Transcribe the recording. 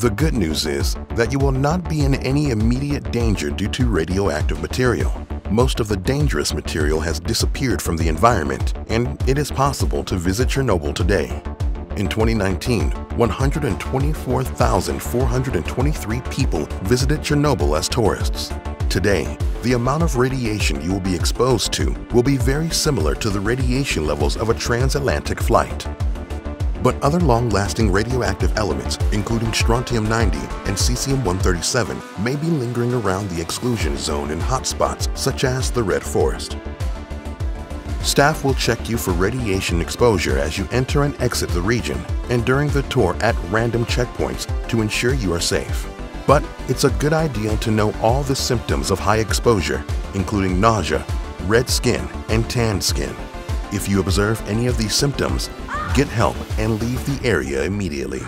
The good news is that you will not be in any immediate danger due to radioactive material. Most of the dangerous material has disappeared from the environment, and it is possible to visit Chernobyl today. In 2019, 124,423 people visited Chernobyl as tourists. Today, the amount of radiation you will be exposed to will be very similar to the radiation levels of a transatlantic flight. But other long-lasting radioactive elements, including strontium-90 and cesium-137, may be lingering around the exclusion zone in hotspots such as the Red Forest. Staff will check you for radiation exposure as you enter and exit the region and during the tour at random checkpoints to ensure you are safe. But it's a good idea to know all the symptoms of high exposure, including nausea, red skin, and tanned skin. If you observe any of these symptoms, get help and leave the area immediately.